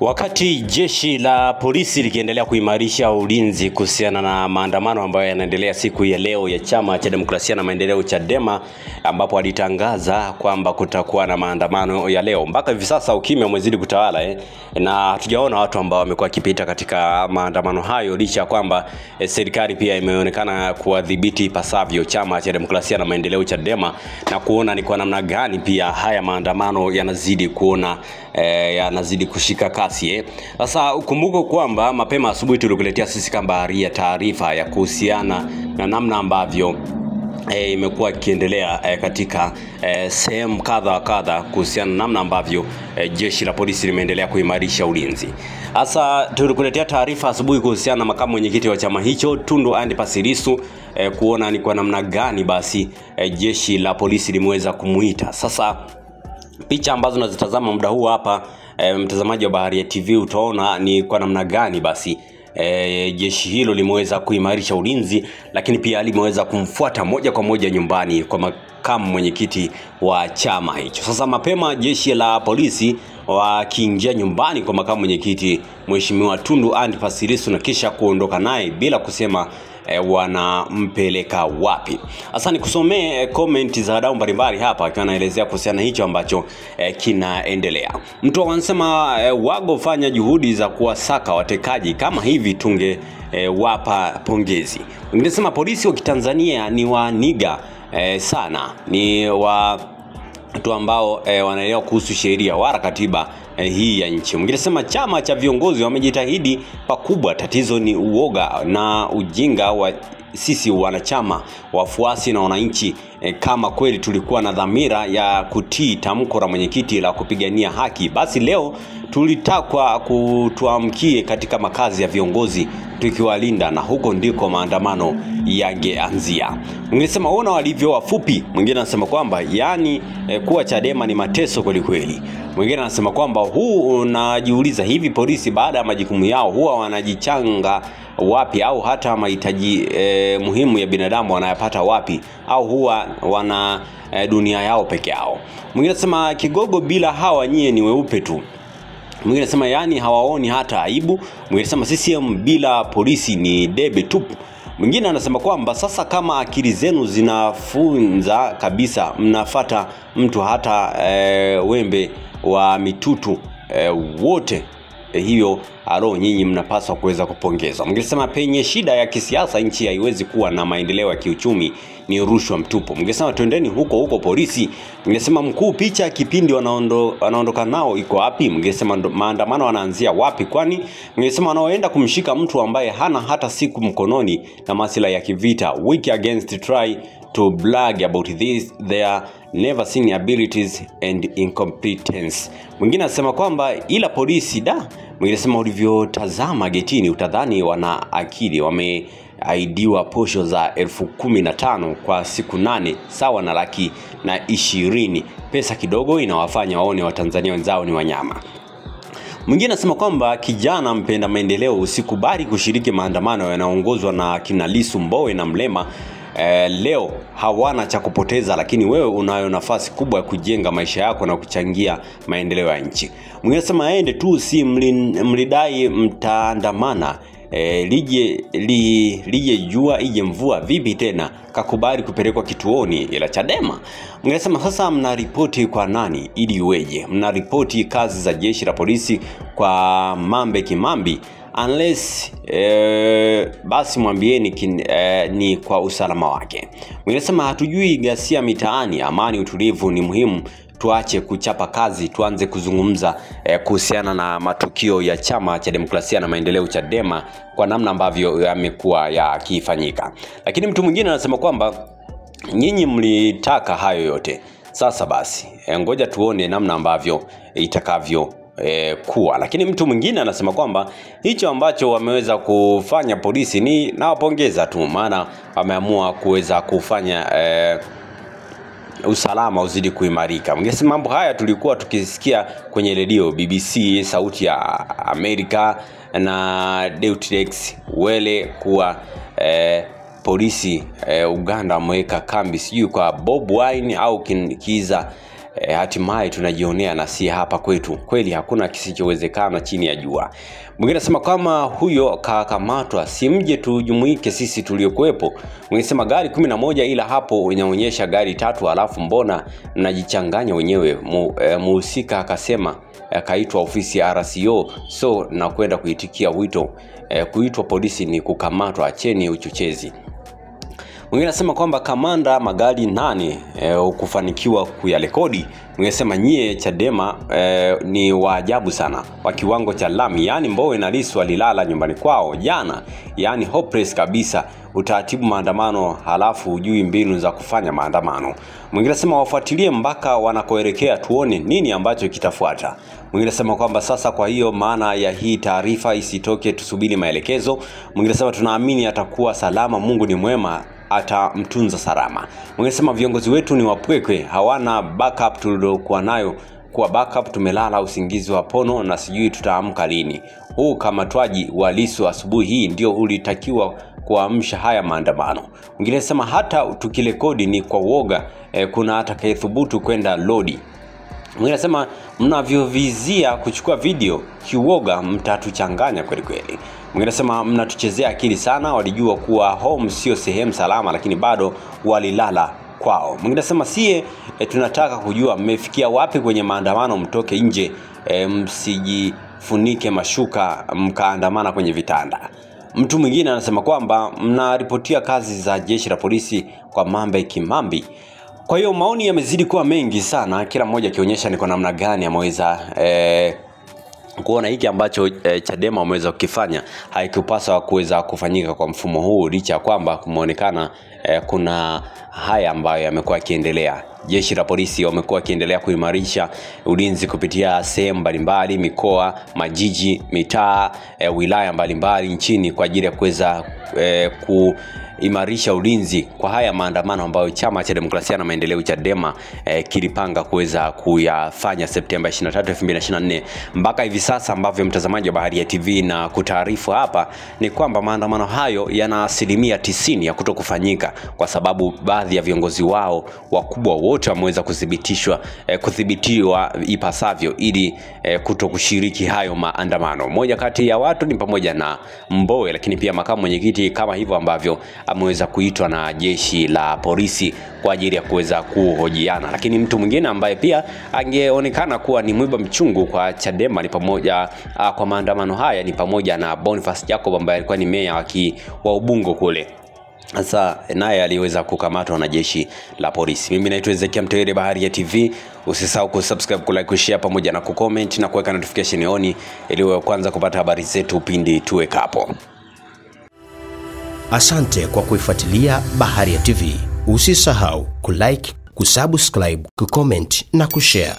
Wakati jeshi la polisi likiendelea kuimarisha ulinzi kuhusiana na maandamano ambayo yanaendelea siku ya leo ya chama cha demokrasia na maendeleo Chadema, ambapo alitangaza kwamba kutakuwa na maandamano ya leo. Mpaka hivi sasa ukimya umezidi kutawala eh, na hatujaona watu ambao wamekuwa wakipita katika maandamano hayo, licha ya kwamba eh, serikali pia imeonekana kuwadhibiti ipasavyo chama cha demokrasia na maendeleo Chadema na kuona ni kwa namna gani pia haya maandamano yanazidi kuona eh, yanazidi kushika kasi eh. Sasa ukumbuke kwamba mapema asubuhi tulikuletea sisi kama ya taarifa ya kuhusiana na namna ambavyo e, imekuwa ikiendelea e, katika e, sehemu kadha wa kadha kuhusiana na namna ambavyo e, jeshi la polisi limeendelea kuimarisha ulinzi. Sasa tulikuletea taarifa asubuhi kuhusiana na makamu mwenyekiti wa chama hicho Tundu Antipas Lissu e, kuona ni kwa namna gani basi e, jeshi la polisi limeweza kumuita. Sasa picha ambazo nazitazama muda huu hapa e, mtazamaji wa Baharia TV utaona ni kwa namna gani basi e, jeshi hilo limeweza kuimarisha ulinzi, lakini pia limeweza kumfuata moja kwa moja nyumbani kwa makamu mwenyekiti wa chama hicho. Sasa mapema jeshi la polisi wakiingia nyumbani kwa makamu mwenyekiti Mheshimiwa Tundu Antipas Lissu na kisha kuondoka naye bila kusema e, wanampeleka wapi. Sasa nikusomee e, comment za wadau mbalimbali hapa akiwa anaelezea kuhusiana na hicho ambacho e, kinaendelea. Mtu anasema e, Wago, fanya juhudi za kuwasaka watekaji kama hivi tunge e, wapa pongezi. Wengine sema polisi wa Kitanzania ni waniga e, sana, ni wa watu ambao e, wanaelewa kuhusu sheria wala katiba hii ya nchi. Mwingine sema chama cha viongozi wamejitahidi pakubwa, tatizo ni uoga na ujinga wa sisi wanachama, wafuasi na wananchi e, kama kweli tulikuwa na dhamira ya kutii tamko la mwenyekiti la kupigania haki, basi leo tulitakwa kutuamkie katika makazi ya viongozi tukiwalinda, na huko ndiko maandamano yangeanzia. Mwingine sema ona walivyo wafupi. Mwingine anasema kwamba yani e, kuwa Chadema ni mateso kwelikweli. Mwingine anasema kwamba huu unajiuliza hivi, polisi baada ya majukumu yao huwa wanajichanga wapi au hata mahitaji e, muhimu ya binadamu wanayapata wapi au huwa wana e, dunia yao peke yao. Mwingine anasema kigogo, bila hawa nyie ni weupe tu. Mwingine anasema yani hawaoni hata aibu. Mwingine anasema CCM bila polisi ni debe tupu. Mwingine anasema kwamba sasa kama akili zenu zinafunza kabisa, mnafata mtu hata e, wembe wa mitutu e, wote e, hiyo alo nyinyi mnapaswa kuweza kupongezwa. Mwingine anasema penye shida ya kisiasa nchi haiwezi kuwa na maendeleo ya kiuchumi, ni rushwa mtupu. Mngesema twendeni huko huko polisi. Mngesema mkuu, picha ya kipindi wanaondo, wanaondoka nao iko wapi? Mngesema maandamano wanaanzia wapi? Kwani mngesema wanaoenda kumshika mtu ambaye hana hata siku mkononi na masuala ya kivita, weak against try to brag about this their never seen abilities and incompetence. Mwingine anasema kwamba ila polisi da. Mwingine anasema ulivyotazama getini utadhani wana akili, wameaidiwa posho za elfu kumi na tano kwa siku nane sawa na laki na ishirini. Pesa kidogo inawafanya waone Watanzania wenzao ni wanyama. Mwingine anasema kwamba kijana mpenda maendeleo, usikubali kushiriki maandamano yanayoongozwa na kina Lissu, Mbowe na Mlema. Eh, leo hawana cha kupoteza, lakini wewe unayo nafasi kubwa ya kujenga maisha yako na kuchangia maendeleo ya nchi. Mwingine anasema aende tu, si mlidai mtaandamana E, lije li, lije jua ije mvua, vipi tena kakubali kupelekwa kituoni ila Chadema. Mngesema sasa mnaripoti kwa nani ili iweje? Mnaripoti kazi za jeshi la polisi kwa Mambe Kimambi unless e, basi mwambieni kin, e, ni kwa usalama wake. Mngesema hatujui gasia mitaani, amani utulivu ni muhimu tuache kuchapa kazi, tuanze kuzungumza eh, kuhusiana na matukio ya chama cha demokrasia na maendeleo Chadema kwa namna ambavyo yamekuwa yakifanyika. Lakini mtu mwingine anasema kwamba nyinyi mlitaka hayo yote, sasa basi eh, ngoja tuone namna ambavyo itakavyo E, kuwa lakini mtu mwingine anasema kwamba hicho ambacho wameweza kufanya polisi ni nawapongeza tu, maana wameamua kuweza kufanya e, usalama uzidi kuimarika. Mngesema mambo haya tulikuwa tukisikia kwenye redio BBC, Sauti ya Amerika na Deutex Wele kuwa eh, polisi eh, Uganda wameweka kambi sijui kwa Bob Wine au Kiza e, hatimaye tunajionea na si hapa kwetu. Kweli hakuna kisichowezekana chini ya jua. Mwingine anasema kama huyo kakamatwa, si mje tujumuike sisi tuliokuwepo. Mwingine anasema gari kumi na moja ila hapo inaonyesha gari tatu, alafu mbona mnajichanganya wenyewe? Muhusika e, akasema akaitwa ofisi ya RCO, so nakwenda kuitikia wito e, kuitwa polisi ni kukamatwa. Acheni uchochezi. Mwingine anasema kwamba kamanda magari nane e, kufanikiwa kuyarekodi. Mwingine anasema nyie Chadema e, ni waajabu sana wa kiwango cha lami, yaani Mbowe na Lissu walilala nyumbani kwao jana, yaani hopeless kabisa utaratibu maandamano, halafu hujui mbinu za kufanya maandamano. Mwingine anasema wafuatilie mpaka wanakoelekea, tuone nini ambacho kitafuata. Mwingine anasema kwamba sasa, kwa hiyo maana ya hii taarifa isitoke, tusubiri maelekezo. Mwingine anasema tunaamini atakuwa salama, Mungu ni mwema atamtunza salama. Mwingine viongozi wetu ni wapwekwe, hawana backup tuliokuwa nayo kuwa backup tumelala usingizi wa pono na sijui tutaamka lini. Huu kamatwaji wa Lissu asubuhi hii ndio ulitakiwa kuamsha haya maandamano. Mwingine sema hata tukirekodi ni kwa uoga eh, kuna atakayethubutu kwenda lodi. Mwingine anasema mnavyovizia kuchukua video kiuoga, mtatuchanganya kweli kweli. Mwingine anasema mnatuchezea akili sana, walijua kuwa home sio sehemu salama, lakini bado walilala kwao. Mwingine anasema sie e, tunataka kujua mmefikia wapi kwenye maandamano, mtoke nje e, msijifunike mashuka mkaandamana kwenye vitanda. Mtu mwingine anasema kwamba mnaripotia kazi za jeshi la polisi kwa Mambe Kimambi. Kwa hiyo maoni yamezidi kuwa mengi sana, kila mmoja akionyesha ni kwa namna gani ameweza eh, kuona hiki ambacho e, Chadema wameweza kukifanya haikupaswa kuweza kufanyika kwa mfumo huu, licha ya kwamba kumeonekana e, kuna haya ambayo yamekuwa yakiendelea. Jeshi la polisi wamekuwa wakiendelea kuimarisha ulinzi kupitia sehemu mbalimbali, mikoa, majiji, mitaa, e, wilaya mbalimbali nchini kwa ajili ya kuweza e, ku imarisha ulinzi kwa haya maandamano ambayo chama cha demokrasia na maendeleo Chadema eh, kilipanga kuweza kuyafanya Septemba 23, 2024 mpaka hivi sasa ambavyo mtazamaji wa Baharia TV na kutaarifu hapa ni kwamba maandamano hayo yana asilimia tisini ya kuto kufanyika kwa sababu baadhi ya viongozi wao wakubwa wote wameweza kuthibitishwa eh, kuthibitiwa ipasavyo ili eh, kuto kushiriki hayo maandamano. Moja kati ya watu ni pamoja na Mbowe, lakini pia makamu mwenyekiti kama hivyo ambavyo ameweza kuitwa na jeshi la polisi kwa ajili ya kuweza kuhojiana. Lakini mtu mwingine ambaye pia angeonekana kuwa ni mwiba mchungu kwa Chadema ni pamoja uh, kwa maandamano haya ni pamoja na Boniface Jacob ambaye alikuwa ni meya wa Ubungo kule sasa naye aliweza kukamatwa na jeshi la polisi. Mimi naitwa Ezekia bahari ya TV. Usisahau kusubscribe, kulike, kushare pamoja na kucomment na kuweka notification on ili uwe kwanza kupata habari zetu pindi tuwekapo. Asante kwa kuifuatilia Baharia TV. Usisahau kulike, kusubscribe, kucomment na kushare.